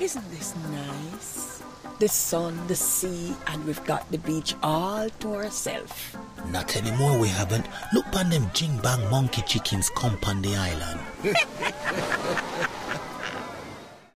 Isn't this nice? The sun, the sea, and we've got the beach all to ourselves. Not anymore, we haven't. Look on them jing bang monkey chickens come on the island.